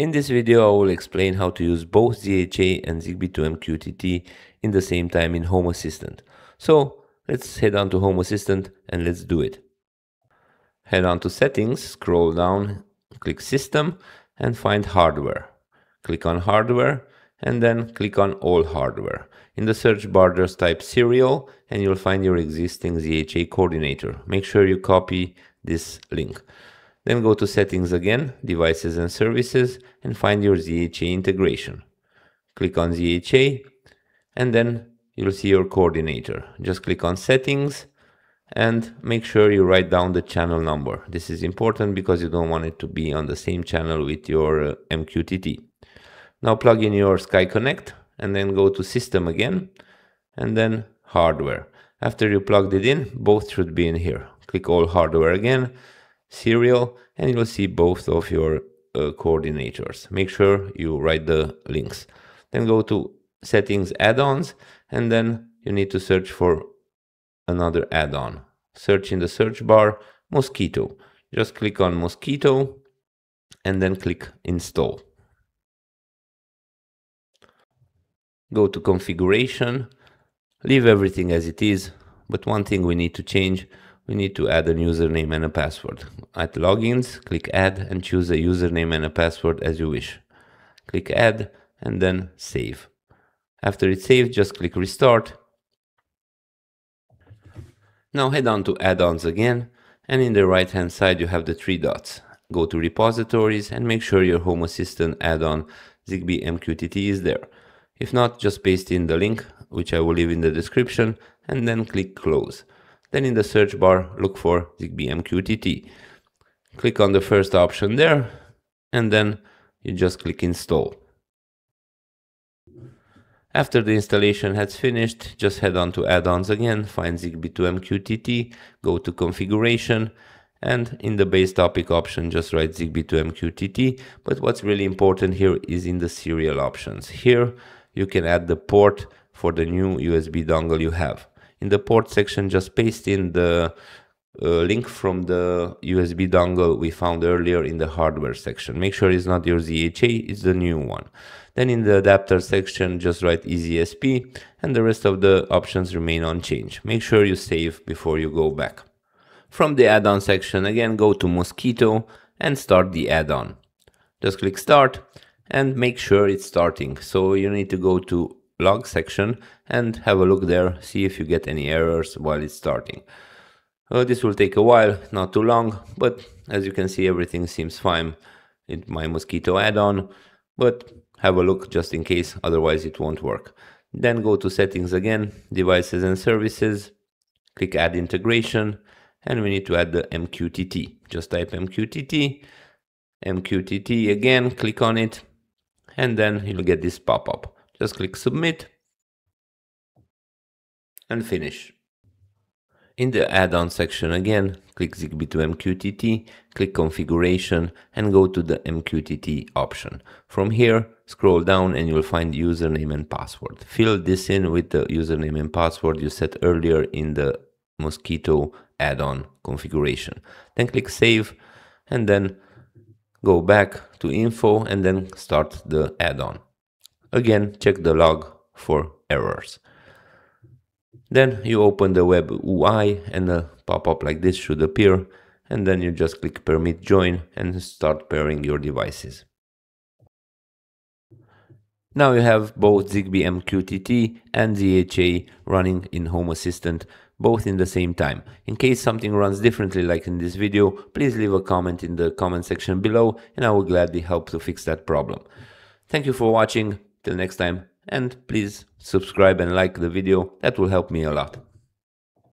In this video, I will explain how to use both ZHA and Zigbee2MQTT in the same time in Home Assistant. So let's head on to Home Assistant and let's do it. Head on to Settings, scroll down, click System and find Hardware. Click on Hardware and then click on All Hardware. In the search bar, just type serial and you'll find your existing ZHA coordinator. Make sure you copy this link. Then go to settings again, devices and services and find your ZHA integration. Click on ZHA and then you'll see your coordinator. Just click on settings and make sure you write down the channel number. This is important because you don't want it to be on the same channel with your uh, MQTT. Now plug in your SkyConnect and then go to system again and then hardware. After you plugged it in, both should be in here. Click all hardware again serial and you'll see both of your uh, coordinators. Make sure you write the links. Then go to settings add-ons and then you need to search for another add-on. Search in the search bar Mosquitto. Just click on Mosquitto and then click install. Go to configuration, leave everything as it is, but one thing we need to change we need to add a username and a password. At logins, click add and choose a username and a password as you wish. Click add and then save. After it's saved, just click restart. Now head on to add-ons again and in the right hand side you have the three dots. Go to repositories and make sure your Home Assistant add-on Zigbee MQTT is there. If not, just paste in the link, which I will leave in the description, and then click close. Then in the search bar, look for Zigbee MQTT. Click on the first option there, and then you just click install. After the installation has finished, just head on to add-ons again, find Zigbee2MQTT, go to configuration, and in the base topic option, just write Zigbee2MQTT. But what's really important here is in the serial options. Here, you can add the port for the new USB dongle you have in the port section just paste in the uh, link from the USB dongle we found earlier in the hardware section. Make sure it's not your ZHA, it's the new one. Then in the adapter section, just write EZSP and the rest of the options remain unchanged. Make sure you save before you go back. From the add-on section, again, go to Mosquitto and start the add-on. Just click start and make sure it's starting. So you need to go to log section and have a look there, see if you get any errors while it's starting. Uh, this will take a while, not too long, but as you can see everything seems fine in my Mosquitto add-on, but have a look just in case, otherwise it won't work. Then go to settings again, devices and services, click add integration, and we need to add the MQTT. Just type MQTT, MQTT again, click on it, and then you'll get this pop-up. Just click submit and finish. In the add-on section again, click Zigbee2MQTT, click configuration and go to the MQTT option. From here, scroll down and you'll find username and password. Fill this in with the username and password you set earlier in the Mosquitto add-on configuration. Then click save and then go back to info and then start the add-on. Again, check the log for errors. Then you open the web UI and a pop-up like this should appear and then you just click permit join and start pairing your devices. Now you have both Zigbee MQTT and ZHA running in Home Assistant both in the same time. In case something runs differently like in this video, please leave a comment in the comment section below and I will gladly help to fix that problem. Thank you for watching. Till next time, and please subscribe and like the video, that will help me a lot.